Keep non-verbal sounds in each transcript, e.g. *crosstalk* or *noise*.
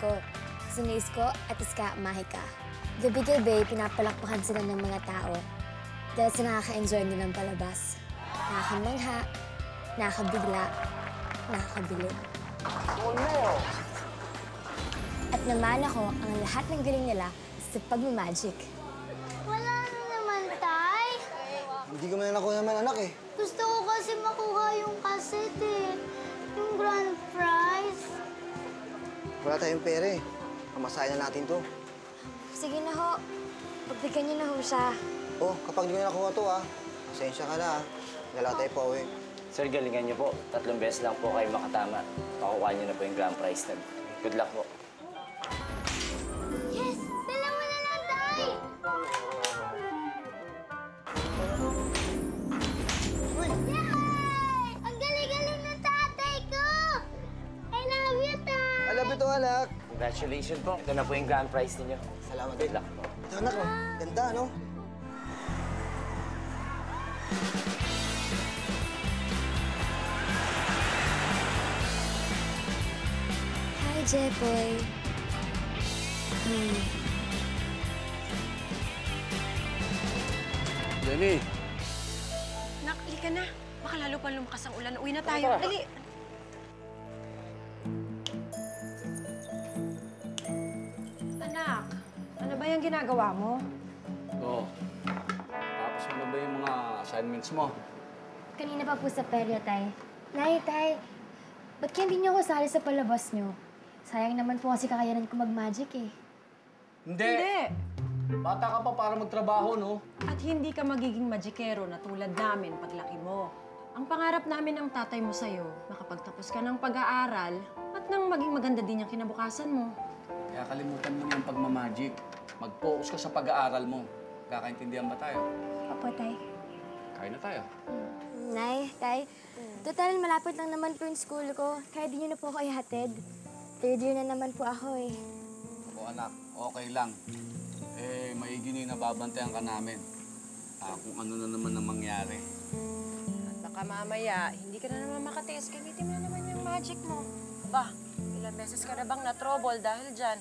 ko. Si Nisko at Iska Mahika. Gabi-gabi, pinapalakpakan sila ng mga tao. Dahil sa nakaka-enjoy nilang palabas. Nakakamangha, nakakabigla, nakakabilib. At naman ako ang lahat ng galing nila sa pagmamagic. Wala na naman, Tay. Hindi ko man nakuha naman anak eh. Gusto ko kasi makuha yung cassette eh. Yung grand prize. Wala tayong pera eh. Pamasahin na natin to. Sige na ho, pagbigyan niyo na ho siya. Oh, kapag di ko na nakuha to ah, pasensya ka na ah. Dala tayo pa uwi. Sir, galingan niyo po. Tatlong beses lang po kayo makatama. Makukuha niyo na po yung grand prize na. Good luck po. Congratulations po. Ito na po yung grand prize ninyo. Salamat Good din. luck po. Ito anak oh. Ganda no? Hi, Jepoy. Hmm. Jenny, Nak, ka na. Baka lalo pa lumakas ang ulan. Uwi na tayo. Dali. Ba yung ginagawa mo? oo. Tapos ano ba yung mga assignments mo? Kanina pa po sa peryo, Tay. Nay, Tay, ba't kaya hindi niyo ako sali sa palabas niyo? Sayang naman po kasi kakayanan ko mag-magic eh. Hindi. Hindi. Bata ka pa para magtrabaho, no? At hindi ka magiging magikero na tulad namin paglaki mo. Ang pangarap namin ng tatay mo sa'yo, makapagtapos ka ng pag-aaral at nang maging maganda din yung kinabukasan mo. Kaya kalimutan mo na yung pagmamagic. Mag-focus ka sa pag-aaral mo. Kakaintindihan ba tayo? Opo, Tay. Kain na tayo. Nay, Tay, total malapit lang naman po yung school ko. Kaya di niyo na po ako ihatid. Third year na naman po ako eh. O anak, okay lang. Eh, maigi na yung nababantayan ka namin. Ah, kung ano na naman ang mangyari. At baka mamaya, hindi ka na naman makatiis. Gamitin mo na naman yung magic mo. Ba, ilang beses ka na bang na-trouble dahil dyan?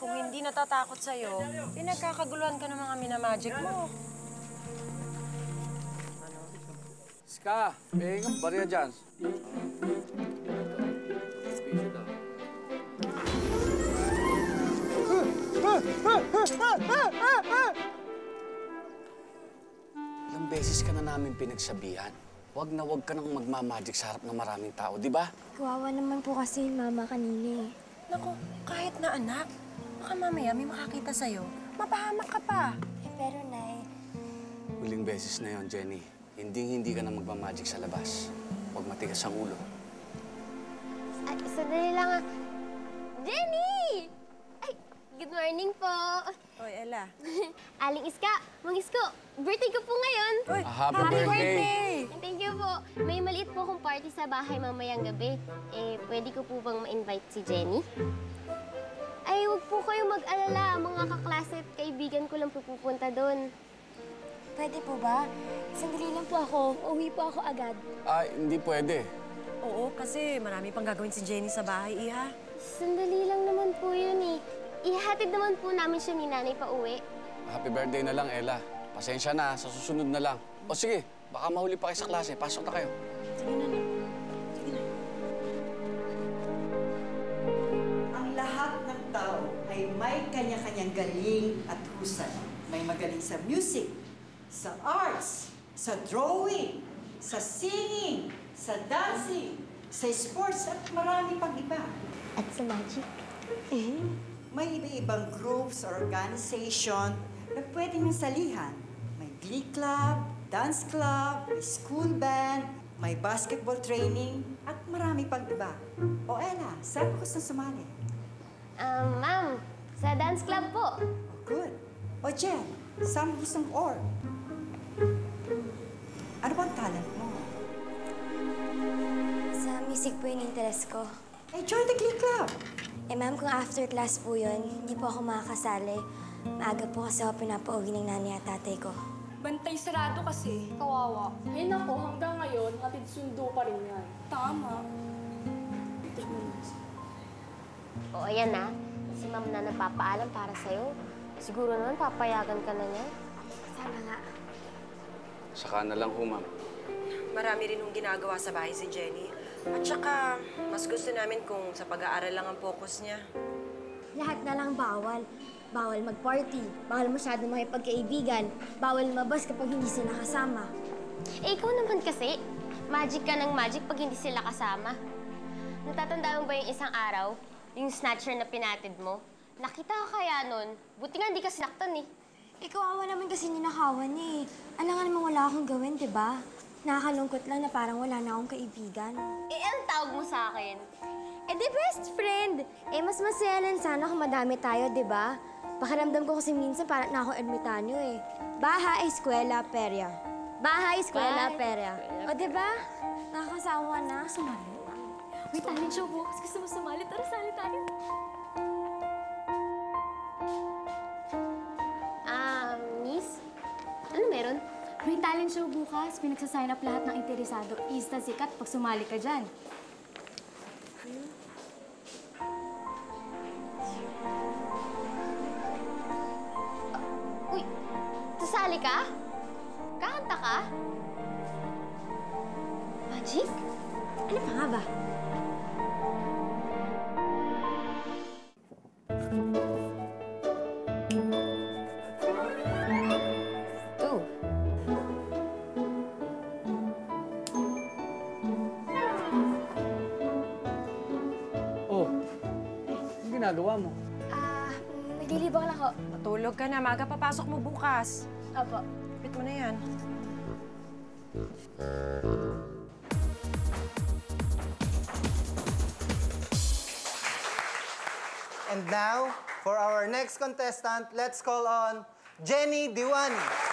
Kung hindi natatakot sa'yo, pinagkakaguluhan ka ng mga minamagic mo. Ska, eh, bariya dyan. Ilang beses ka na namin pinagsabihan. Huwag na huwag ka nang magmamagic sa harap ng maraming tao, di ba? Kawawa naman po kasi yung mama kanina eh. Naku, kahit na anak, baka mamaya may makakita sa'yo. Mapahamak ka pa. Eh, pero, Nay, Huling beses na yon, Jenny. Hindi hindi ka na magmamagic sa labas. Huwag matigas ang ulo. Ay, sandali lang ah. Jenny! Ay, good morning po. Oy, Ella. *laughs* Aling Iska, Mang Isko, birthday ko po ngayon. Uy, Ah, happy birthday! Thank you po. May maliit po akong party sa bahay mamayang gabi. Eh, pwede ko po bang ma-invite si Jenny? Ay, huwag po kayo mag-alala. Mga kaklase at kaibigan ko lang po pupunta doon. pwede po ba? Sandali lang po ako. Uwi po ako agad. Ay, hindi pwede. Oo, kasi marami pang gagawin si Jenny sa bahay, Iha. Sandali lang naman po yun eh. Ihatid naman po namin siya ni nanay pa uwi. Happy birthday na lang, Ella. Pasensya na, sa susunod na lang. O sige, baka mahuli pa kayo sa klase. Pasok na kayo. Sige na. Sige na. Ang lahat ng tao ay may kanya-kanyang galing at husay. May magaling sa music, sa arts, sa drawing, sa singing, sa dancing, sa sports at marami pang iba. At sa magic. May iba-ibang groups or organization na pwede niyong salihan. May glee club, dance club, may school band, may basketball training, at marami pang iba. O Ella, saan ko gusto sumali? Um, ma'am, sa dance club po. Oh, good. O Jen, saan mo gustong org? Ano bang talent mo? Sa music po yung interest ko. Eh, join the glee club. Eh, ma'am, kung after class po yun, hindi po ako makakasali. Maaga po kasi ako pinapauwi ng nanay at tatay ko. Bantay sarado kasi. Kawawa. Ay nako, hanggang ngayon, hatid sundo pa rin yan. Tama. O ayan na, si ma'am na nagpapaalam para sa'yo. Siguro naman papayagan ka na niya. Sana nga. Saka na lang ho, ma'am. Marami rin yung ginagawa sa bahay si Jenny. At saka, mas gusto namin kung sa pag-aaral lang ang focus niya. Lahat na lang bawal. Bawal mag-party, bawal masyado makipagkaibigan, bawal mabas kapag hindi sila kasama. Eh, ikaw naman kasi, magic ka ng magic pag hindi sila kasama. Natatandaan mo ba yung isang araw, yung snatcher na pinatid mo? Nakita ka kaya nun? Buti nga hindi ka sinaktan eh. Ikaw awa naman kasi ninakawan eh. Alam nga naman wala akong gawin, di ba? Nakakalungkot lang na parang wala na akong kaibigan. Eh, anong tawag mo sa akin? Eh di best friend! Eh mas masaya lang sana kung madami tayo, di ba? Pakiramdam ko kasi minsan parang na ako ermitanyo eh. Baha, eskwela, perya. Baha, eskwela, perya. O di ba? Nakakasawa na. Sumali? May talent show bukas. Gusto mo sumali? Tara, sali tayo. May talent show bukas. Pinagsasign up lahat ng interesado. Insta sikat pag sumali ka dyan. Uy, sasali ka? Kakanta ka? Magic? Ano pa nga ba? Ginagawa mo? Ah, naglilibang lang ako. Matulog ka na, maga papasok mo bukas. Opo. Pit mo na yan. And now, for our next contestant, let's call on Jenny Diwani.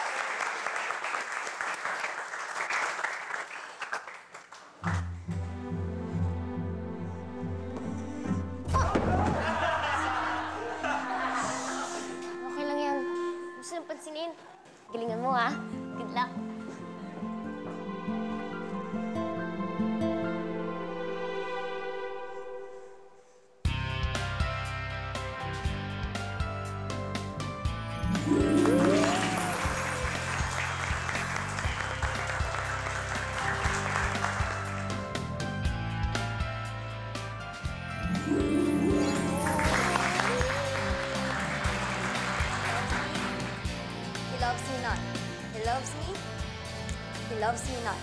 Loves me not.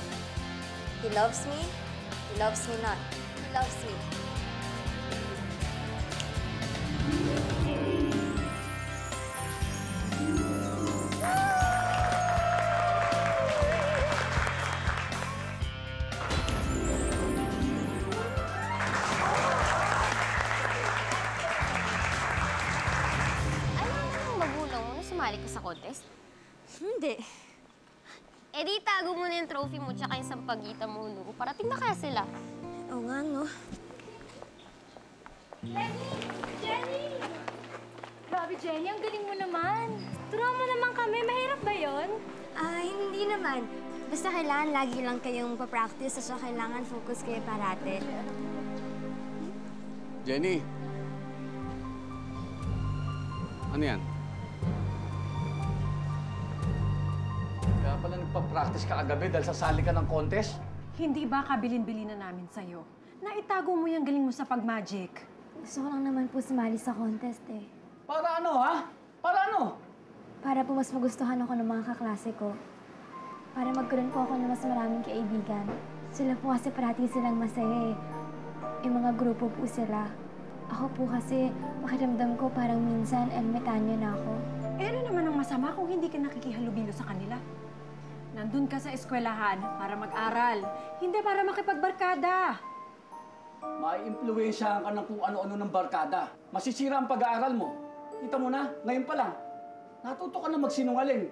He loves me. He loves me not. He loves me. Jenny. Ang galing mo naman. Turuan mo naman kami. Mahirap ba yon? Ah, hindi naman. Basta kailangan lagi lang kayong pa-practice at saka kailangan focus kayo parate. Jenny. Ano yan? Kaya pala nagpa-practice ka kagabi dahil sasali ka ng contest? Hindi ba kabilin-bilin na namin sa'yo? Naitago mo yung galing mo sa pag-magic. Gusto ko lang naman po sumali sa contest eh. Para ano, ha? Para ano? Para po mas magustuhan ako ng mga kaklase ko. Para magkaroon po ako ng mas maraming kaibigan. Sila po kasi parati silang masaya eh. Yung mga grupo po sila. Ako po kasi makiramdam ko parang minsan elmetanyo na ako. Eh ano naman ang masama kung hindi ka nakikihalubilo sa kanila? Nandun ka sa eskwelahan para mag-aral, hindi para makipagbarkada. Maiimpluwensyahan ka ng kung ano-ano ng barkada. Masisira ang pag-aaral mo. Kita mo na, ngayon pa lang. Natuto ka na magsinungaling.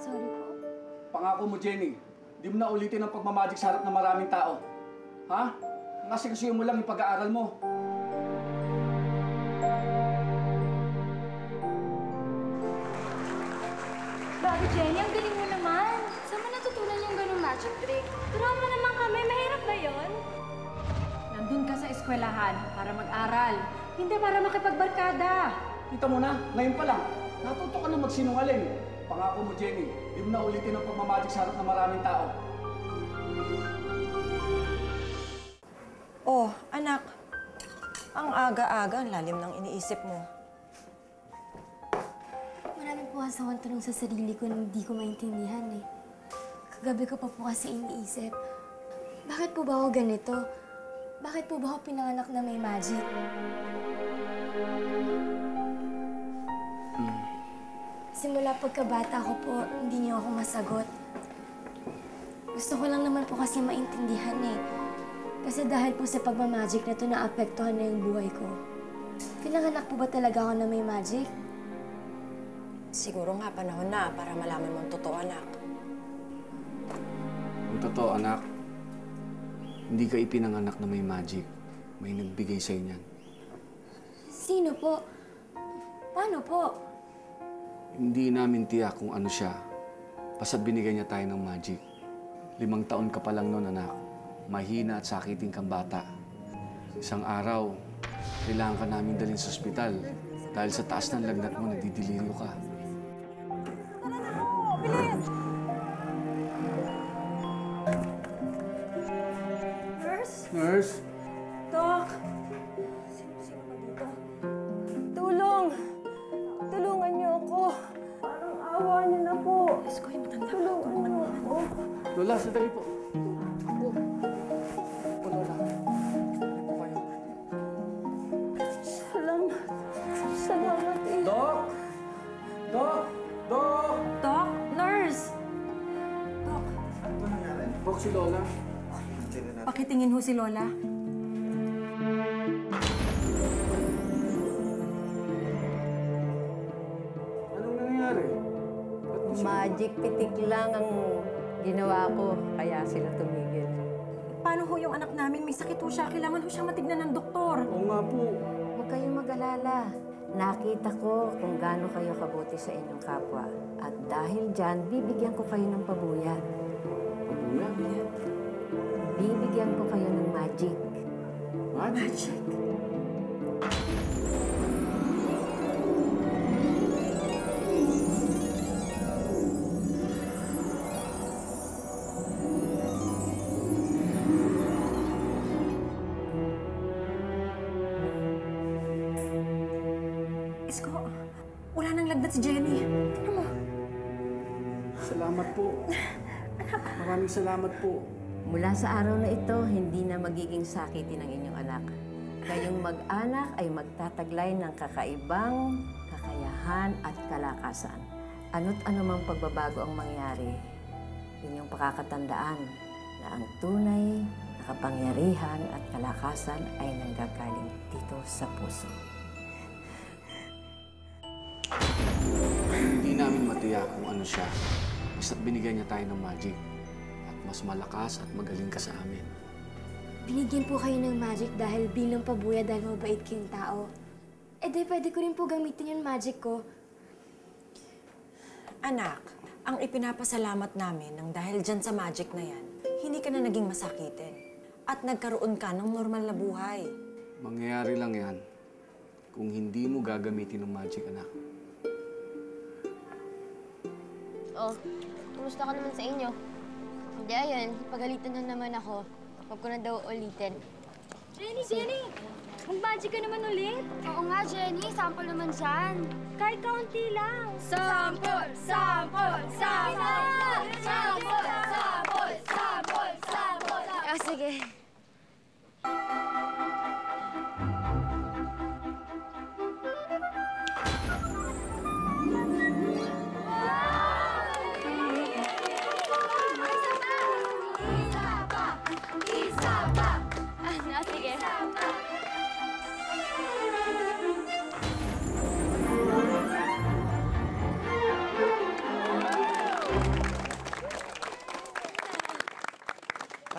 Sorry po. Pangako mo, Jenny, di mo na ulitin ang pagmamagic sa harap ng maraming tao. Ha? Kasi kasi mo lang yung pag-aaral mo. Grabe, Jenny. Ang galing mo naman. Saan mo natutunan yung ganung magic trick? Turuan mo naman kami. Mahirap ba yon? Nandun ka sa eskwelahan para mag-aral, Hindi para makipagbarkada. Kita mo na, ngayon pa lang. Natuto ka na magsinungaling. Pangako mo, Jenny, di mo na ulitin ang pagmamagic sa harap ng maraming tao. Oh, anak. Ang aga-aga, ang lalim ng iniisip mo. Marami po kasi akong tanong sa sarili ko na hindi ko maintindihan eh. Kagabi ko pa po kasi iniisip, bakit po ba ako ganito? Bakit po ba ako pinanganak na may magic? Simula pagkabata ko po, hindi niyo ako masagot. Gusto ko lang naman po kasi maintindihan eh. Kasi dahil po sa pagmamagic na to, naapektuhan na yung buhay ko. Pinanganak po ba talaga ako na may magic? Siguro nga panahon na para malaman mo ang totoo, anak. Ang totoo, anak, hindi ka ipinanganak na may magic. May nagbigay sa'yo niyan. Sino po? Paano po? Hindi namin tiyak kung ano siya. Basta binigay niya tayo ng magic. Limang taon ka pa lang noon, anak. Mahina at sakitin kang bata. Isang araw, kailangan ka namin dalhin sa ospital dahil sa taas ng lagnat mo, nadidilirio ka. Nurse? Nurse? Ginawa ko, kaya sila tumigil. Paano ho yung anak namin? May sakit ho siya. Kailangan ho siyang matignan ng doktor. Oo nga po. Huwag kayong mag-alala. Nakita ko kung gaano kayo kabuti sa inyong kapwa. At dahil dyan, bibigyan ko kayo ng pabuya. Pabuya? Bibigyan ko kayo ng magic. Magic? Salamat po. Mula sa araw na ito, hindi na magiging sakitin ang inyong anak. Kayong mag-anak ay magtataglay ng kakaibang kakayahan at kalakasan. Ano't anumang pagbabago ang mangyari, inyong pakakatandaan na ang tunay na kapangyarihan at kalakasan ay nanggagaling dito sa puso. Hindi namin matiyak kung ano siya. Basta't binigyan niya tayo ng magic. Mas malakas at magaling ka sa amin. Binigyan po kayo ng magic dahil bilang pabuya dahil mabait kayong tao. Eh di pwede ko rin po gamitin yung magic ko. Anak, ang ipinapasalamat namin nang dahil dyan sa magic na yan, hindi ka na naging masakitin. At nagkaroon ka ng normal na buhay. Mangyayari lang yan kung hindi mo gagamitin ng magic, anak. Oh, kumusta ka naman sa inyo? Hindi, ayun. Pagalitan na naman ako. Huwag ko na daw ulitin. Jenny, Jenny! Mag-magic ka naman ulit. Oo nga, Jenny. Sample naman dyan. Kahit kaunti lang. Sample! Sample! Sample! Sample! Sample! Sample! Sample! Ah, sige.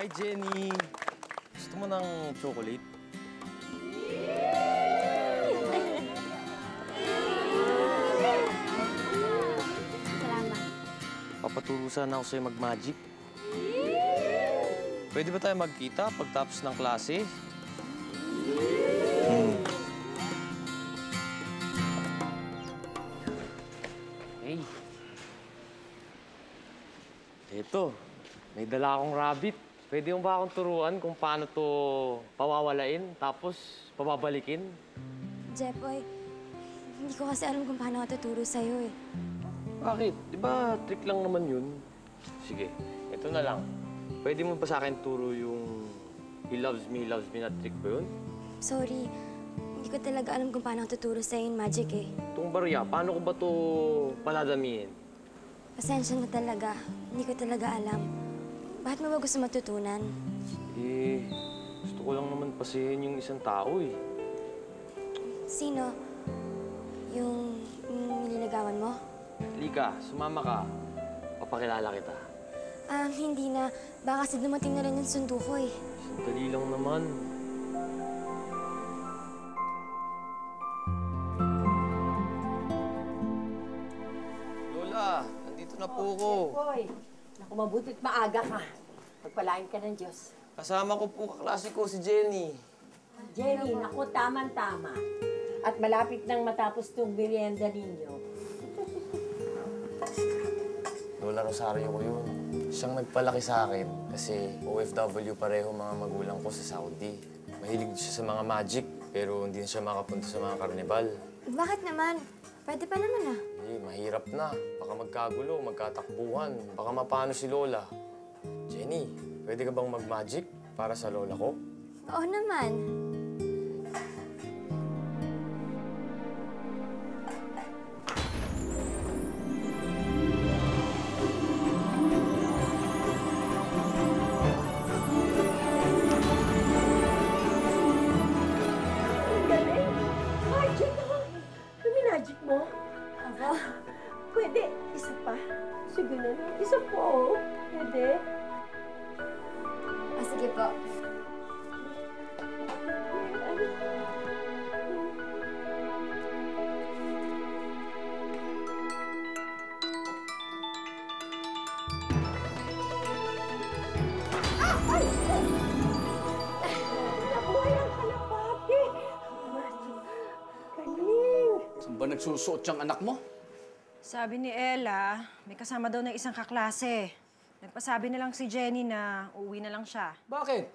Hi, Jenny! Gusto mo ng chocolate? Salamat. Papaturo sana ako sa'yo mag-magic. Pwede ba tayo magkita pagtapos ng klase? Hmm. Hey. Ito, may dala akong rabbit. Pwede mo ba akong turuan kung paano to pawawalain tapos pababalikin? Jepoy, hindi ko kasi alam kung paano ako tuturo sa'yo eh. Bakit? Di ba trick lang naman yun? Sige, ito na lang. Pwede mo ba sa akin turo yung he loves me, he loves me na trick ba yun? Sorry, hindi ko talaga alam kung paano ako tuturo sa'yo yung magic eh. Itong barya, paano ko ba to paladamiin? Pasensya na talaga, hindi ko talaga alam. Bakit mo ba gusto matutunan? Eh, gusto ko lang naman pasihin yung isang tao eh. Sino? Yung, yung nililigawan mo? Lika, sumama ka. Papakilala kita. Ah, hindi na. Baka kasi dumating na rin yung sundo ko eh. Sandali lang naman. Lola, nandito na po ako. Hoy, naku mabutit maaga ka. Pagpalain ka ng Diyos. Kasama ko po kaklase ko si Jenny. Jenny, naku, tama-tama. At malapit nang matapos tong merienda ninyo. Lola Rosario ko yun. Siyang nagpalaki sa akin kasi OFW pareho mga magulang ko sa Saudi. Mahilig siya sa mga magic pero hindi siya makapunta sa mga karnibal. Bakit naman? Pwede pa naman ah. Eh, mahirap na. Baka magkagulo, magkatakbuhan. Baka mapano si Lola. Jenny, pwede ka bang mag-magic para sa Lola ko? Oo naman. Ba nagsusuot yung anak mo? Sabi ni Ella, may kasama daw ng isang kaklase. Nagpasabi na lang si Jenny na uuwi na lang siya. Bakit?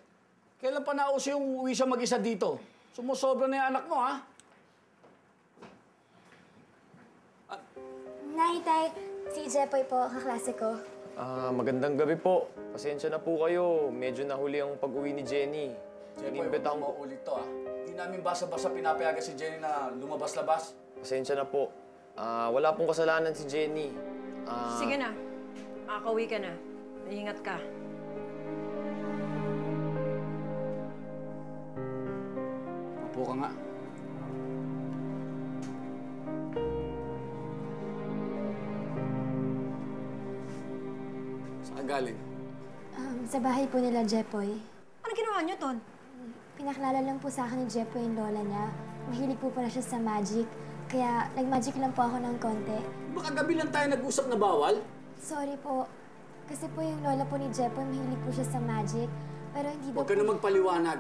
Kailan pa nauso yung uwi siya mag-isa dito? Sumusobra na yung anak mo, ha? Nay, tay. Si Jepoy po, kaklase ko. Ah, magandang gabi po. Pasensya na po kayo. Medyo nahuli ang pag-uwi ni Jenny. Inimbitahan ko. ulit to, ha? Hindi namin basa-basa pinapayagan si Jenny na lumabas-labas. Pasensya na po. Ah, wala pong kasalanan si Jenny. Ah, Sige na. Makakauwi ka na. Ingat ka. Upo ka nga. Saan galing? Um, sa bahay po nila Jepoy. Ano ginawa niyo, Ton? Pinaklala lang po sa akin ni Jepoy yung lola niya. Mahilig po pala siya sa magic. Kaya nag-magic lang po ako ng konti. Baka gabi lang tayo nag-usap na bawal? Sorry po. Kasi po yung lola po ni Jepoy, mahilig po siya sa magic. Pero hindi Huwag ka na magpaliwanag.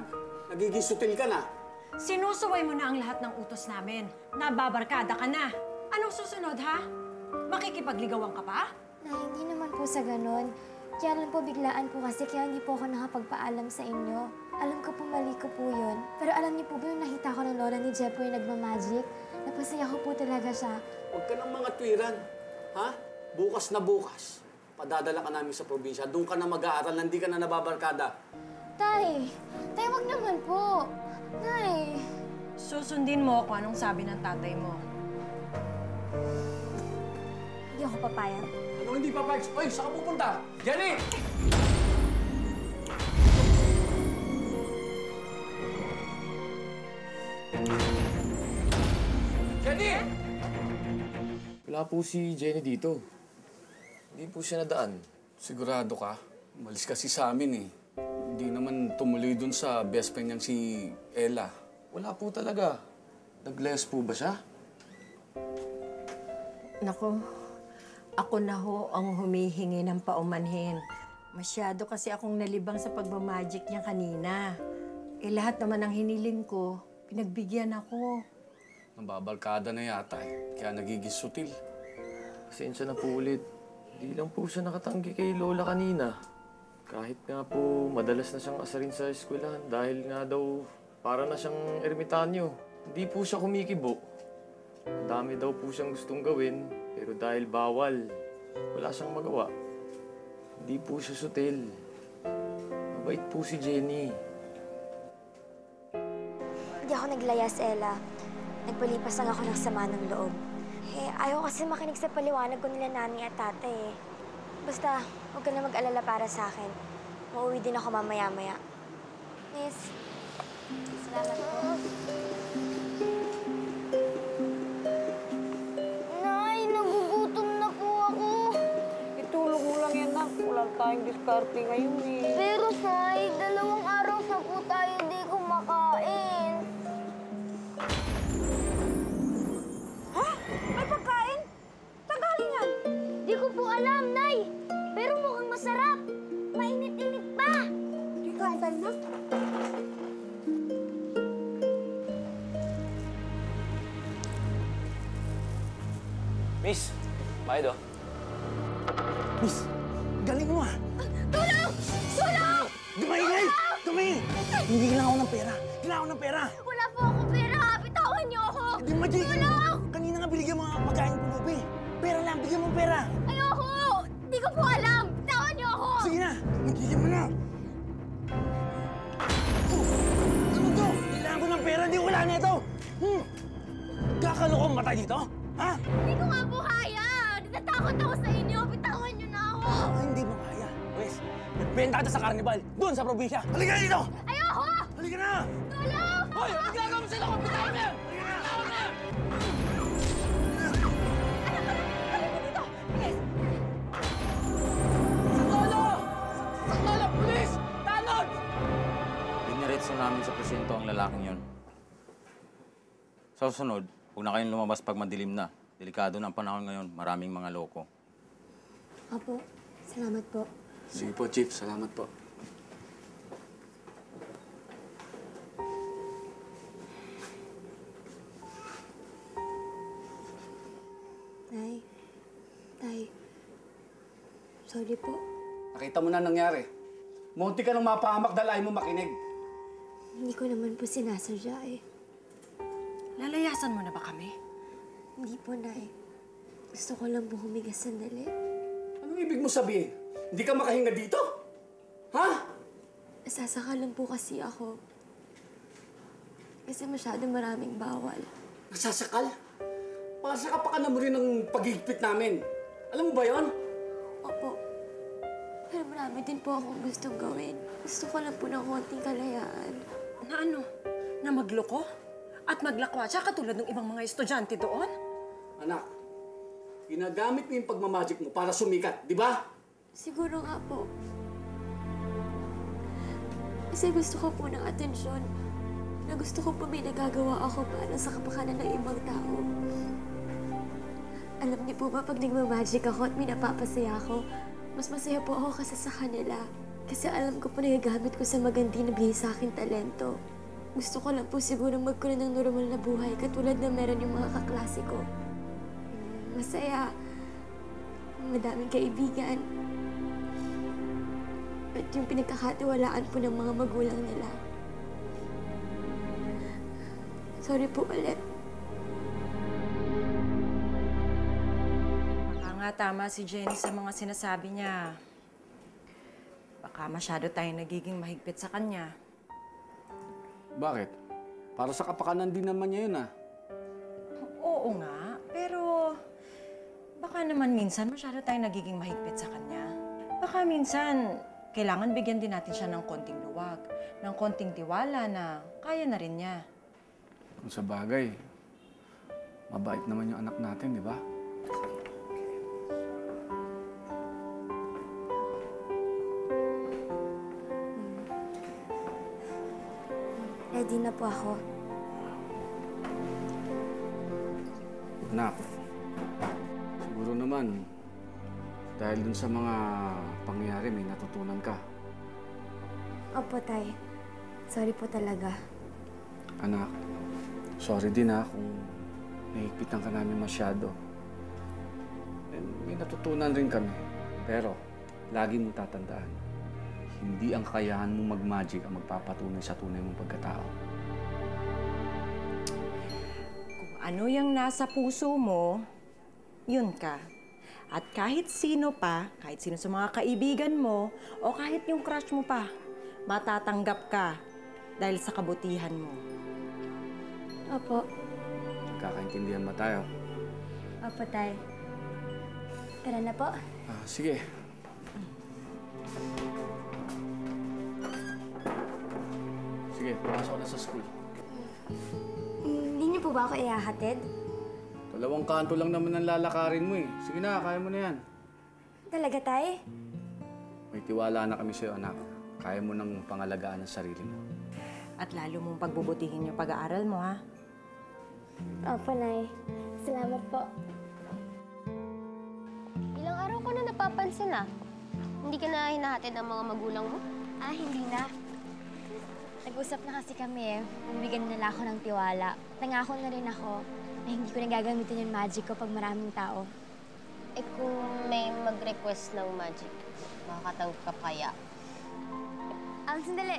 Nagiging sutil ka na. Sinusuway mo na ang lahat ng utos namin. Nababarkada ka na. Anong susunod, ha? Makikipagligawan ka pa? Nay, hindi naman po sa ganun. Kaya lang po biglaan po kasi kaya hindi po ako nakapagpaalam sa inyo. Alam ko po mali ko po yun. Pero alam niyo po ba yung nakita ko ng lola ni Jepoy nagmamagic? Napasaya ko po talaga siya. Huwag ka ng mga twiran. Ha? Bukas na bukas. Padadala ka namin sa probinsya. Doon ka na mag-aaral, hindi ka na nababarkada. Tay! Tay, wag naman po! Nay! Susundin mo kung anong sabi ng tatay mo. Hindi ako papayag. Ano hindi pa, Pags? Oy, saan ka pupunta? Jenny! Wala po si Jenny dito. Hindi po siya nadaan. Sigurado ka? Malis kasi sa amin eh. Hindi naman tumuloy dun sa best friend niyang si Ella. Wala po talaga. Nag-less po ba siya? Nako, ako na ho ang humihingi ng paumanhin. Masyado kasi akong nalibang sa pagmamagic niya kanina. Eh lahat naman ng hiniling ko, pinagbigyan ako. Nababarkada na yata eh. Kaya nagiging sutil. Pasensya na po ulit. Di lang po siya nakatanggi kay Lola kanina. Kahit nga po madalas na siyang asarin sa eskwelahan dahil nga daw para na siyang ermitanyo. Hindi po siya kumikibo. Ang dami daw po siyang gustong gawin, pero dahil bawal, wala siyang magawa. Hindi po siya sutil. Mabait po si Jenny. Hindi ako naglayas, Ella. Nagpalipas lang ako ng sama ng loob. Eh, ayaw kasi makinig sa paliwanag ko nila nani at tatay eh. Basta, huwag ka na mag-alala para sa akin. Mauwi din ako mamaya-maya. Miss, salamat po. Nay, nagugutom na po ako. Itulog mo lang yan, nak. Wala tayong diskarte ngayon eh. Pero, Nay, dalawang araw na po tayo di kumakain. Miss, bayad oh. Miss, galing mo ah. Tulong! Tulong! Dumahingay! Dumahingay! Hindi lang ako ng pera. Kailangan ko ng pera. Kita sa karnibal, doon sa probinsya. Halika na dito! Ayoko! Halika na! Tulong! Hoy, ano ginagawa mo sa loob? Bitawan mo yan! Halika na! Bitawan mo yan! Diniretso namin sa presinto ang lalaking yon. Sa susunod, huwag na kayong lumabas pag madilim na. Delikado na ang panahon ngayon. Maraming mga loko. Opo, salamat po. Sige po, Chief. Salamat po. Nay, Tay, sorry po. Nakita mo na nangyari. Munti ka nang mapahamak dahil ayaw mo makinig. Hindi ko naman po sinasadya eh. Lalayasan mo na ba kami? Hindi po, Nay. Gusto ko lang po humiga sandali. Anong ibig mo sabihin? Hindi ka makahinga dito? Ha? Nasasaka lang po kasi ako. Kasi masyado maraming bawal. Nasasakal? Pasaka pa ka na mo rin ng pagigpit namin. Alam mo ba yon? Opo. Pero marami din po akong gustong gawin. Gusto ko lang po ng konting kalayaan. Na ano? Na magloko? At maglakwatsa katulad ng ibang mga estudyante doon? Anak, ginagamit mo yung pagmamagic mo para sumikat, di ba? Siguro nga po. Kasi gusto ko po ng atensyon. Na gusto ko po may nagagawa ako para sa kapakanan ng ibang tao. Alam niyo po ba, pag nagmamagic ako at may napapasaya ako, mas masaya po ako kasi sa kanila. Kasi alam ko po nagagamit ko sa magandi na bigay sa akin talento. Gusto ko lang po siguro magkaroon ng normal na buhay katulad na meron yung mga kaklase ko. Masaya. Madaming kaibigan. At yung pinagkakatiwalaan po ng mga magulang nila. Sorry po ulit. Baka nga tama si Jenny sa mga sinasabi niya. Baka masyado tayong nagiging mahigpit sa kanya. Bakit? Para sa kapakanan din naman niya yun, ah. Oo nga, baka naman minsan masyado tayong nagiging mahigpit sa kanya. Baka minsan kailangan bigyan din natin siya ng konting luwag, ng konting tiwala na kaya na rin niya. Kung sa bagay, mabait naman yung anak natin, di ba? Ready na po ako. Anak, siguro naman, dahil dun sa mga pangyayari, may natutunan ka. Opo, Tay. Sorry po talaga. Anak, sorry din ha kung nahigpitan ka namin masyado. And may natutunan rin kami. Pero, lagi mong tatandaan, hindi ang kakayahan mo mag-magic ang magpapatunay sa tunay mong pagkatao. Kung ano yung nasa puso mo, yun ka. At kahit sino pa, kahit sino sa mga kaibigan mo, o kahit yung crush mo pa, matatanggap ka dahil sa kabutihan mo. Opo. Kakaintindihan ba tayo? Opo, tay. Tara na po. Ah, sige. Sige, pumasok na sa school. Hindi niyo po ba ako ihahatid? Dalawang kanto lang naman ang lalakarin mo eh. Sige na, kaya mo na yan. Talaga, tay? May tiwala na kami sa'yo, anak. Kaya mo nang pangalagaan ang sarili mo. At lalo mong pagbubutihin yung pag-aaral mo, ha? Opo, nay. Salamat po. Ilang araw ko na napapansin ah. Hindi ka na hinahatid ng mga magulang mo? Ah, hindi na. Nag-usap na kasi kami eh. Bibigyan nila ako ng tiwala. Nangako na rin ako na hindi ko na gagamitin yung magic ko pag maraming tao. Eh kung may mag-request ng magic, makakatanggap ka kaya? Ang sandali.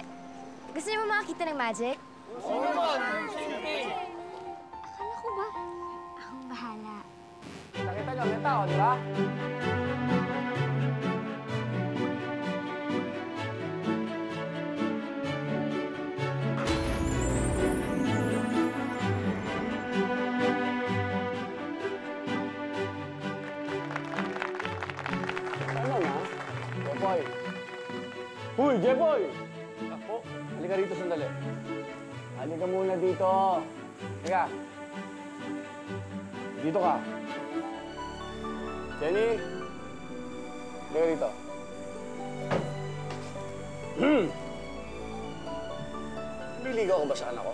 Gusto niyo ba makakita ng magic? Oo naman! Akala ko ba? Akong bahala. Nakita niyo, may tao, di ba? Huy, Jepoy! Ako, halika rito sandali. Halika muna dito. Halika. Dito ka. Jenny! Halika rito. Hmm. Niligaw ko ba sa anak ko?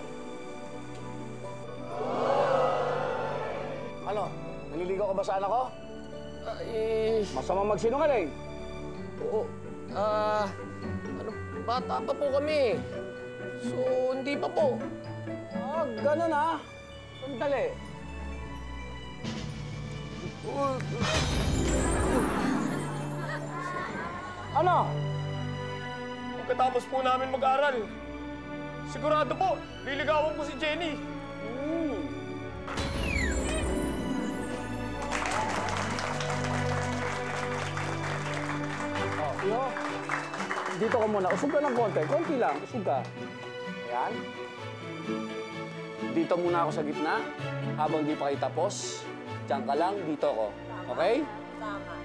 Ano? Naliligaw ka ba sa anak ko? eh... Masama magsinungaling. Oo. Ah... ano, bata pa po kami. So, hindi pa po. Ah, ganun ah. Sandali. Ano? Pagkatapos po namin mag-aral, sigurado po, liligawan ko si Jenny. Hmm. Oh, yo. Dito ka muna. Usog ka ng konti. Konti lang. Usog ka. Ayan. Dito muna ako sa gitna. Habang di pa kayo tapos, diyan ka lang, dito ako. Okay? Tama.